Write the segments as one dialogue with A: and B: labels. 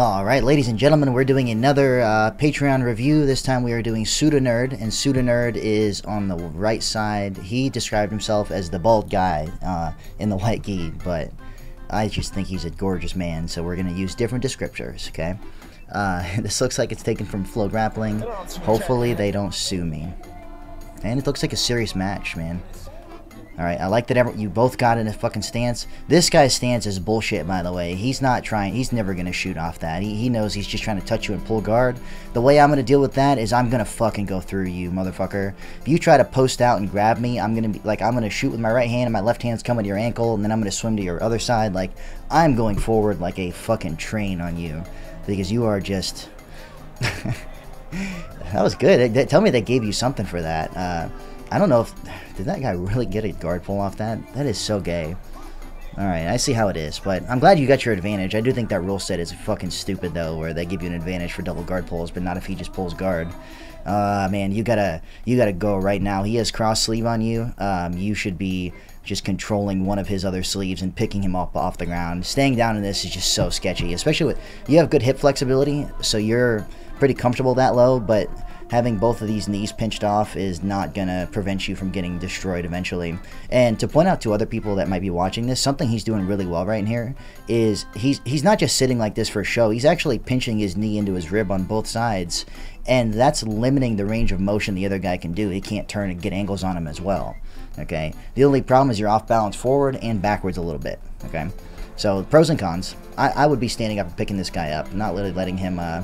A: Alright, ladies and gentlemen, we're doing another uh, Patreon review. This time we are doing SuitaNerd, and SuitaNerd is on the right side. He described himself as the bald guy uh, in the white gi, but I just think he's a gorgeous man, so we're going to use different descriptors, okay? Uh, this looks like it's taken from FloGrappling. Hopefully they don't sue me. And it looks like a serious match, man. Alright, I like that ever, you both got in a fucking stance. This guy's stance is bullshit, by the way. He's not trying, he's never going to shoot off that. He, he knows he's just trying to touch you and pull guard. The way I'm going to deal with that is I'm going to fucking go through you, motherfucker. If you try to post out and grab me, I'm going to be, like, I'm going to shoot with my right hand and my left hand's coming to your ankle, and then I'm going to swim to your other side. Like, I'm going forward like a fucking train on you. Because you are just... that was good. Tell me they gave you something for that. Uh, I don't know if... Did that guy really get a guard pull off that? That is so gay. Alright, I see how it is, but I'm glad you got your advantage. I do think that rule set is fucking stupid, though, where they give you an advantage for double guard pulls, but not if he just pulls guard. Uh, man, you gotta, you gotta go right now. He has cross sleeve on you. Um, you should be just controlling one of his other sleeves and picking him up off the ground. Staying down in this is just so sketchy, especially with, you have good hip flexibility, so you're pretty comfortable that low, but having both of these knees pinched off is not going to prevent you from getting destroyed eventually. And to point out to other people that might be watching this, something he's doing really well right here is he's he's not just sitting like this for a show. He's actually pinching his knee into his rib on both sides, and that's limiting the range of motion the other guy can do. He can't turn and get angles on him as well. Okay. The only problem is you're off balance forward and backwards a little bit. Okay. So pros and cons. I, I would be standing up and picking this guy up, not really letting him. Uh,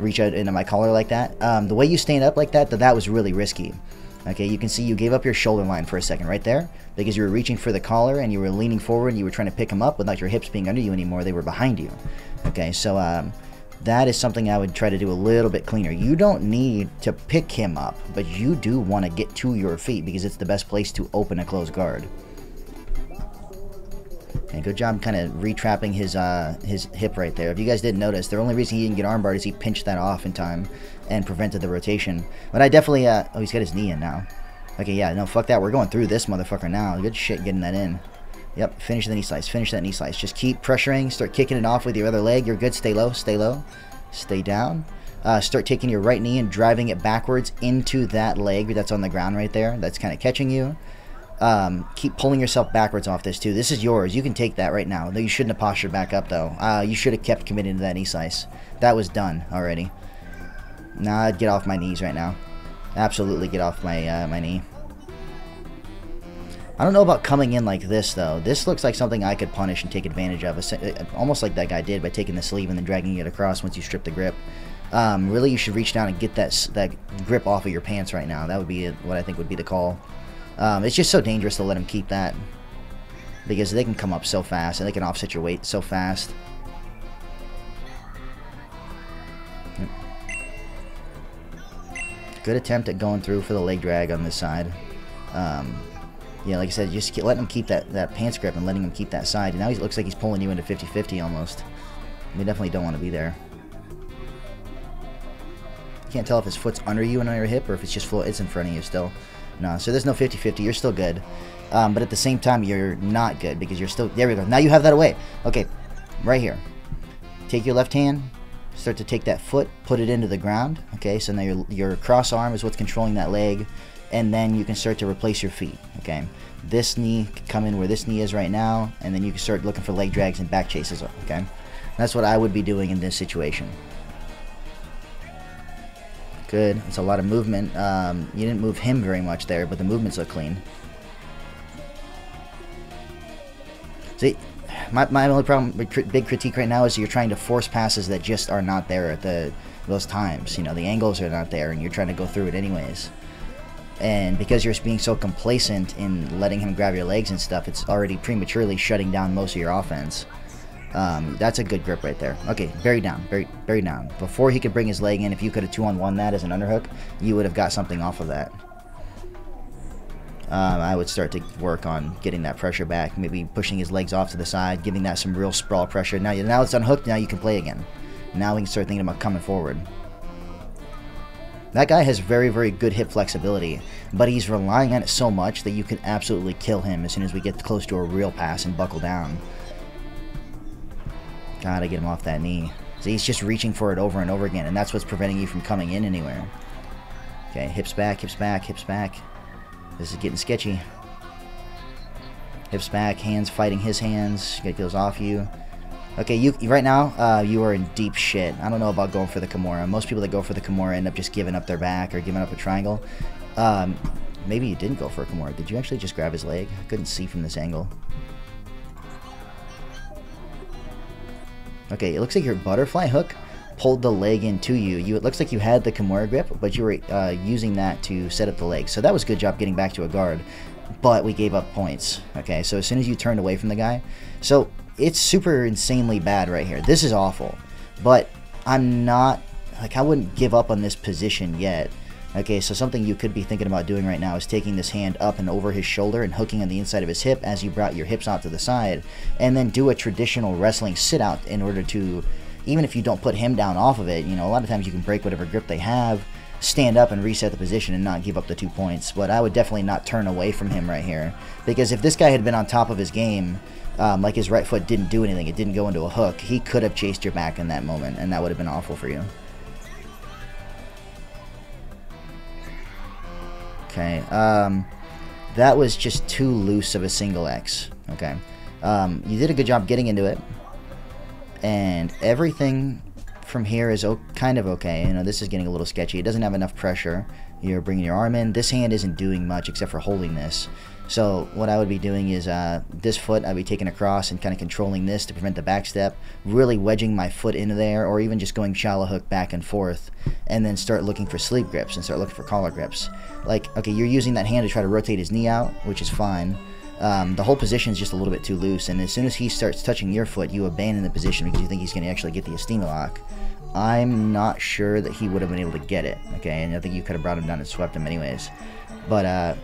A: reach out into my collar like that. Um, the way you stand up like that, that, that was really risky. Okay, you can see you gave up your shoulder line for a second right there because you were reaching for the collar and you were leaning forward and you were trying to pick him up without your hips being under you anymore. They were behind you. Okay, so um, that is something I would try to do a little bit cleaner. You don't need to pick him up, but you do want to get to your feet because it's the best place to open a closed guard. And good job kind of retrapping his uh, his hip right there. If you guys didn't notice, the only reason he didn't get armbarred is he pinched that off in time and prevented the rotation. But I definitely... Uh, oh, he's got his knee in now. Okay, yeah, no, fuck that. We're going through this motherfucker now. Good shit getting that in. Yep, finish the knee slice. Finish that knee slice. Just keep pressuring. Start kicking it off with your other leg. You're good. Stay low. Stay low. Stay down. Uh, start taking your right knee and driving it backwards into that leg that's on the ground right there. That's kind of catching you. Um, keep pulling yourself backwards off this too. This is yours. You can take that right now. You shouldn't have postured back up though. Uh, you should have kept committing to that knee slice. That was done already. Nah, I'd get off my knees right now. Absolutely get off my uh, my knee. I don't know about coming in like this though. This looks like something I could punish and take advantage of. Uh, almost like that guy did by taking the sleeve and then dragging it across once you strip the grip. Um, really, you should reach down and get that that grip off of your pants right now. That would be what I think would be the call. Um, it's just so dangerous to let him keep that. Because they can come up so fast, and they can offset your weight so fast. Good attempt at going through for the leg drag on this side. Um, yeah, like I said, just letting him keep that, that pants grip and letting him keep that side. And now he looks like he's pulling you into 50-50 almost. We definitely don't want to be there. Can't tell if his foot's under you and on your hip or if it's just full, it's in front of you still. No, so there's no 50-50. You're still good. Um, but at the same time, you're not good because you're still... There we go. Now you have that away. Okay, right here. Take your left hand. Start to take that foot. Put it into the ground. Okay, so now your, your cross arm is what's controlling that leg. And then you can start to replace your feet. Okay, this knee can come in where this knee is right now. And then you can start looking for leg drags and back chases. Okay, that's what I would be doing in this situation. Good. It's a lot of movement. Um, you didn't move him very much there, but the movements look clean. See, my, my only problem, big critique right now is you're trying to force passes that just are not there at the those times. You know, the angles are not there, and you're trying to go through it anyways. And because you're being so complacent in letting him grab your legs and stuff, it's already prematurely shutting down most of your offense. Um, that's a good grip right there. Okay, bury down, bury down. Before he could bring his leg in, if you could have two-on-one that as an underhook, you would have got something off of that. Um, I would start to work on getting that pressure back, maybe pushing his legs off to the side, giving that some real sprawl pressure. Now, now it's unhooked, now you can play again. Now we can start thinking about coming forward. That guy has very, very good hip flexibility, but he's relying on it so much that you can absolutely kill him as soon as we get close to a real pass and buckle down. Gotta get him off that knee. So he's just reaching for it over and over again, and that's what's preventing you from coming in anywhere. Okay, hips back, hips back, hips back. This is getting sketchy. Hips back, hands fighting his hands. Get those off you. Okay, you right now, uh, you are in deep shit. I don't know about going for the Kimura. Most people that go for the Kimura end up just giving up their back or giving up a triangle. Um, maybe you didn't go for a Kimura. Did you actually just grab his leg? I couldn't see from this angle. Okay, it looks like your butterfly hook pulled the leg into you. You It looks like you had the Kimura grip, but you were uh, using that to set up the leg. So that was good job getting back to a guard, but we gave up points. Okay, so as soon as you turned away from the guy, so it's super insanely bad right here. This is awful, but I'm not, like I wouldn't give up on this position yet. Okay, so something you could be thinking about doing right now is taking this hand up and over his shoulder and hooking on the inside of his hip as you brought your hips out to the side, and then do a traditional wrestling sit out in order to, even if you don't put him down off of it, you know, a lot of times you can break whatever grip they have, stand up and reset the position and not give up the two points. But I would definitely not turn away from him right here, because if this guy had been on top of his game, um, like his right foot didn't do anything, it didn't go into a hook, he could have chased your back in that moment, and that would have been awful for you. Okay, um, that was just too loose of a single X. Okay, um, you did a good job getting into it, and everything from here is kind of okay. You know, this is getting a little sketchy. It doesn't have enough pressure. You're bringing your arm in. This hand isn't doing much except for holding this. So what I would be doing is uh, this foot I'd be taking across and kind of controlling this to prevent the back step, really wedging my foot into there, or even just going shallow hook back and forth, and then start looking for sleeve grips and start looking for collar grips. Like, okay, you're using that hand to try to rotate his knee out, which is fine. Um, the whole position is just a little bit too loose, and as soon as he starts touching your foot, you abandon the position because you think he's going to actually get the Estima lock. I'm not sure that he would have been able to get it, okay, and I think you could have brought him down and swept him anyways. But uh,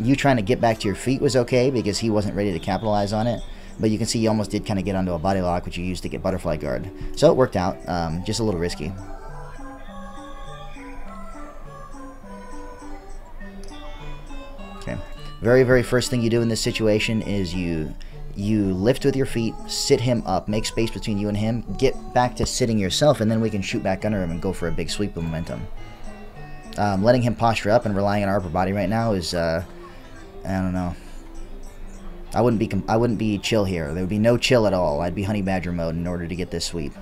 A: you trying to get back to your feet was okay because he wasn't ready to capitalize on it. But you can see you almost did kind of get onto a body lock, which you used to get butterfly guard. So it worked out, um, just a little risky. Okay. Very, very first thing you do in this situation is you you lift with your feet, sit him up, make space between you and him, get back to sitting yourself, and then we can shoot back under him and go for a big sweep of momentum. Um, letting him posture up and relying on our upper body right now is uh, I don't know. I wouldn't be I wouldn't be chill here. There would be no chill at all. I'd be honey badger mode in order to get this sweep.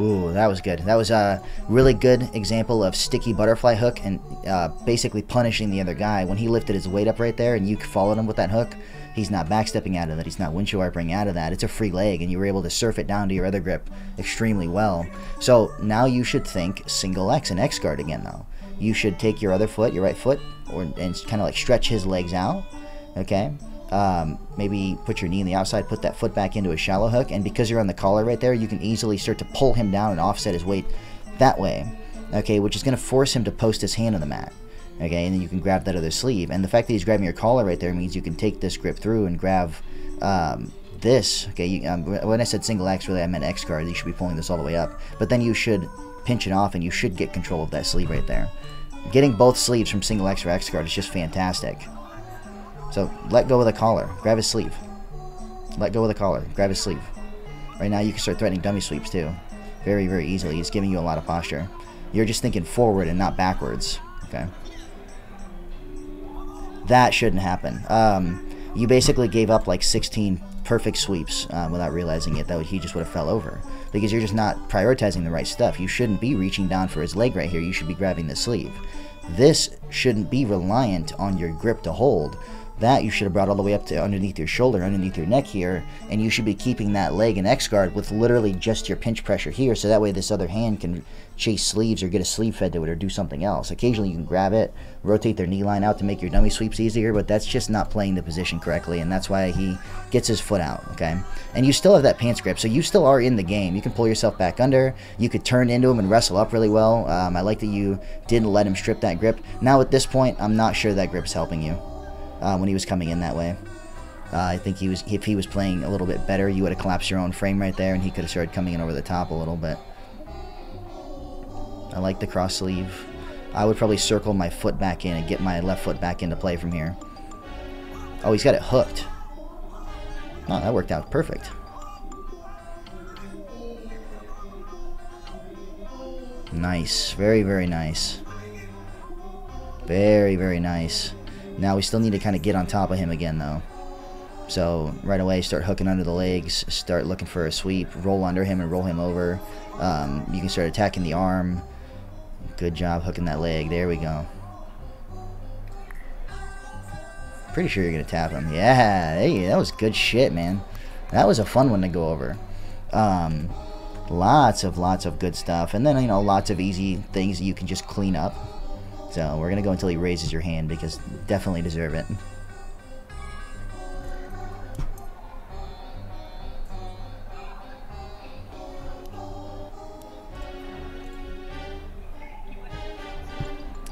A: Ooh, that was good. That was a really good example of sticky butterfly hook and uh, basically punishing the other guy. When he lifted his weight up right there and you followed him with that hook, He's not backstepping out of that. He's not windshield wipering out of that. It's a free leg, and you were able to surf it down to your other grip extremely well. So now you should think single X and X guard again, though. You should take your other foot, your right foot, or and kind of like stretch his legs out. Okay. Um, maybe put your knee in the outside, put that foot back into a shallow hook, and because you're on the collar right there, you can easily start to pull him down and offset his weight that way. Okay, which is going to force him to post his hand on the mat okay and then you can grab that other sleeve. And the fact that he's grabbing your collar right there means you can take this grip through and grab um, this okay you, um, when I said single X really I meant X guard you should be pulling this all the way up. But then you should pinch it off and you should get control of that sleeve right there. Getting both sleeves from single X or X guard is just fantastic so let go of the collar grab his sleeve let go of the collar grab his sleeve right now you can start threatening dummy sweeps too very very easily he's giving you a lot of posture you're just thinking forward and not backwards okay that shouldn't happen. Um, you basically gave up like 16 perfect sweeps um, without realizing it. That he just would have fell over because you're just not prioritizing the right stuff. You shouldn't be reaching down for his leg right here. You should be grabbing the sleeve. This shouldn't be reliant on your grip to hold. That you should have brought all the way up to underneath your shoulder, underneath your neck here, and you should be keeping that leg in X guard with literally just your pinch pressure here, so that way this other hand can chase sleeves or get a sleeve fed to it or do something else. Occasionally you can grab it, rotate their knee line out to make your dummy sweeps easier, but that's just not playing the position correctly, and that's why he gets his foot out, okay? And you still have that pants grip, so you still are in the game. You can pull yourself back under, you could turn into him and wrestle up really well. Um, I like that you didn't let him strip that grip. Now at this point, I'm not sure that grip's helping you uh, when he was coming in that way. Uh, I think he was if he was playing a little bit better, you would have collapsed your own frame right there, and he could have started coming in over the top a little bit. I like the cross sleeve. I would probably circle my foot back in and get my left foot back into play from here. Oh, he's got it hooked. Oh, that worked out perfect. Nice. Very, very nice. Very, very nice. Now we still need to kind of get on top of him again, though. So right away, start hooking under the legs, start looking for a sweep, roll under him and roll him over. Um, you can start attacking the arm. Good job hooking that leg. There we go. Pretty sure you're going to tap him. Yeah, hey, that was good shit, man. That was a fun one to go over. Um, lots of, lots of good stuff. And then, you know, lots of easy things you can just clean up. So we're to go until he raises your hand because definitely deserve it.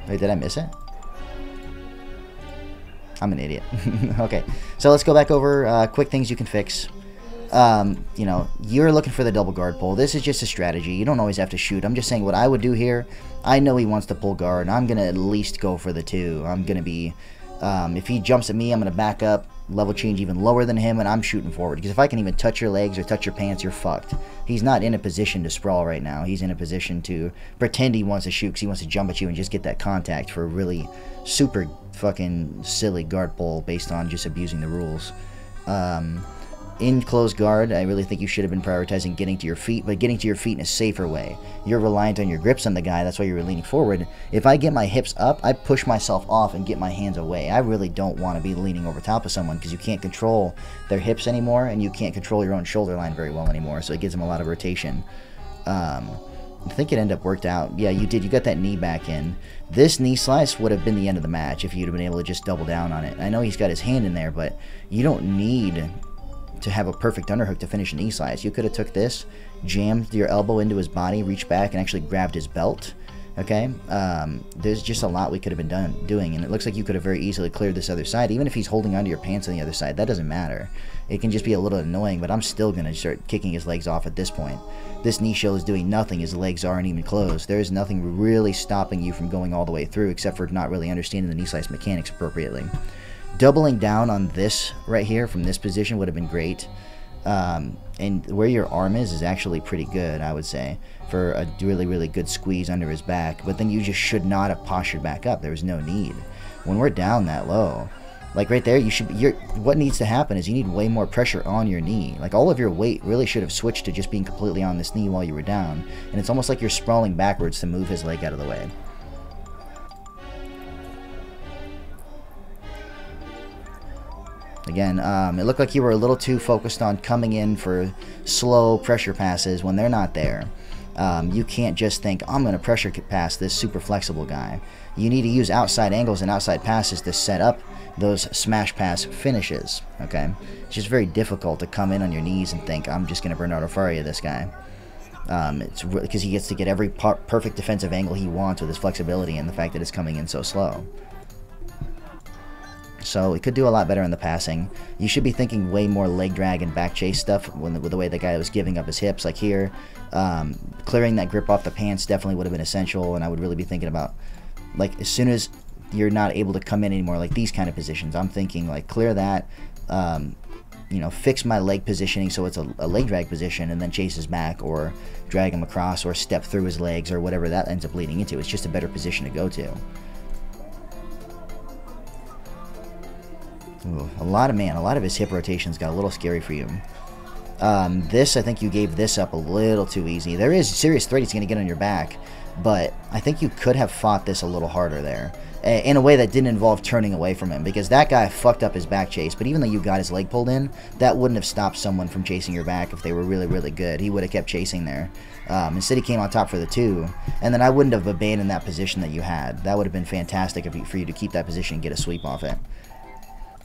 A: Wait, did I miss it? I'm an idiot. okay, so let's go back over uh, quick things you can fix. Um, you know, you're looking for the double guard pull. This is just a strategy. You don't always have to shoot. I'm just saying what I would do here. I know he wants to pull guard. I'm going to at least go for the two. I'm going to be, um, if he jumps at me, I'm going to back up, level change even lower than him, and I'm shooting forward. Because if I can even touch your legs or touch your pants, you're fucked. He's not in a position to sprawl right now. He's in a position to pretend he wants to shoot because he wants to jump at you and just get that contact for a really super fucking silly guard pull based on just abusing the rules. Um, in close guard, I really think you should have been prioritizing getting to your feet, but getting to your feet in a safer way. You're reliant on your grips on the guy, that's why you're leaning forward. If I get my hips up, I push myself off and get my hands away. I really don't want to be leaning over top of someone because you can't control their hips anymore and you can't control your own shoulder line very well anymore, so it gives them a lot of rotation. Um, I think it ended up worked out. Yeah, you did. You got that knee back in. This knee slice would have been the end of the match if you'd have been able to just double down on it. I know he's got his hand in there, but you don't need to have a perfect underhook to finish an knee slice. You could have took this, jammed your elbow into his body, reached back, and actually grabbed his belt. Okay, um, there's just a lot we could have been done doing, and it looks like you could have very easily cleared this other side. Even if he's holding onto your pants on the other side, that doesn't matter. It can just be a little annoying, but I'm still gonna start kicking his legs off at this point. This knee shield is doing nothing. His legs aren't even closed. There is nothing really stopping you from going all the way through, except for not really understanding the knee slice mechanics appropriately. Doubling down on this right here from this position would have been great. Um, and where your arm is is actually pretty good, I would say, for a really, really good squeeze under his back. But then you just should not have postured back up. There was no need. When we're down that low, like right there, you should. You're, what needs to happen is you need way more pressure on your knee. Like all of your weight really should have switched to just being completely on this knee while you were down. And it's almost like you're sprawling backwards to move his leg out of the way. Again, um, it looked like you were a little too focused on coming in for slow pressure passes when they're not there. Um, you can't just think, I'm going to pressure pass this super flexible guy. You need to use outside angles and outside passes to set up those smash pass finishes. Okay, It's just very difficult to come in on your knees and think, I'm just going to Bernardo Faria this guy. Um, it's because he gets to get every perfect defensive angle he wants with his flexibility and the fact that it's coming in so slow. So it could do a lot better in the passing. You should be thinking way more leg drag and back chase stuff when with the way the guy was giving up his hips. Like here, um, clearing that grip off the pants definitely would have been essential, and I would really be thinking about, like, as soon as you're not able to come in anymore, like these kind of positions, I'm thinking, like, clear that, um, you know, fix my leg positioning so it's a, a, leg drag position and then chase his back or drag him across or step through his legs or whatever that ends up leading into. It's just a better position to go to. Ooh, a lot of, man, a lot of his hip rotations got a little scary for you. Um, this, I think you gave this up a little too easy. There is serious threat he's going to get on your back, but I think you could have fought this a little harder there. In a way that didn't involve turning away from him, because that guy fucked up his back chase, but even though you got his leg pulled in, that wouldn't have stopped someone from chasing your back if they were really, really good. He would have kept chasing there. Um, instead, he came on top for the two, and then I wouldn't have abandoned that position that you had. That would have been fantastic you, for you to keep that position and get a sweep off it.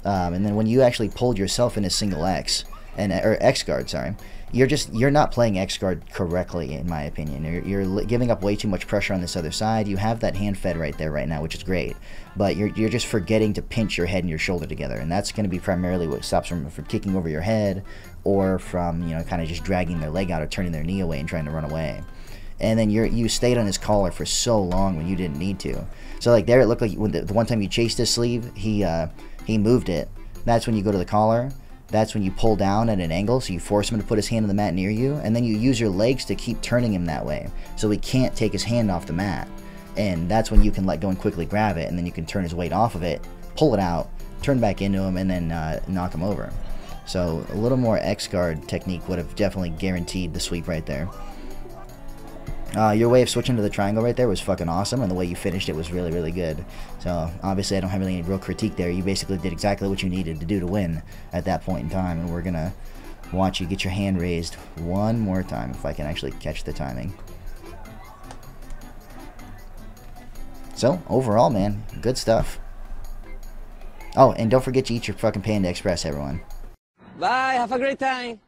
A: Um, and then when you actually pulled yourself into single X, and or X guard, sorry, you're just you're not playing X guard correctly, in my opinion. You're, you're giving up way too much pressure on this other side. You have that hand fed right there right now, which is great, but you're you're just forgetting to pinch your head and your shoulder together, and that's going to be primarily what stops from from kicking over your head, or from you know kind of just dragging their leg out or turning their knee away and trying to run away. and then you you stayed on his collar for so long when you didn't need to. So like there, it looked like when the, the one time you chased his sleeve, he uh, he moved it. That's when you go to the collar. That's when you pull down at an angle, so you force him to put his hand on the mat near you, and then you use your legs to keep turning him that way, so he can't take his hand off the mat. And that's when you can let go and quickly grab it, and then you can turn his weight off of it, pull it out, turn back into him, and then uh, knock him over. So a little more X guard technique would have definitely guaranteed the sweep right there. Uh, your way of switching to the triangle right there was fucking awesome, and the way you finished it was really, really good. So, obviously, I don't have any real critique there. You basically did exactly what you needed to do to win at that point in time, and we're going to watch you get your hand raised one more time, if I can actually catch the timing. So, overall, man, good stuff. Oh, and don't forget to eat your fucking Panda Express, everyone.
B: Bye, have a great time.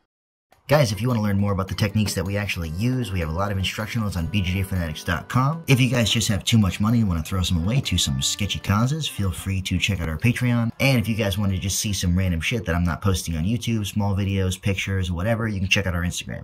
A: Guys, if you want to learn more about the techniques that we actually use, we have a lot of instructionals on bjjfanatics.com. If you guys just have too much money and want to throw some away to some sketchy causes, feel free to check out our Patreon. And if you guys want to just see some random shit that I'm not posting on YouTube, small videos, pictures, whatever, you can check out our Instagram.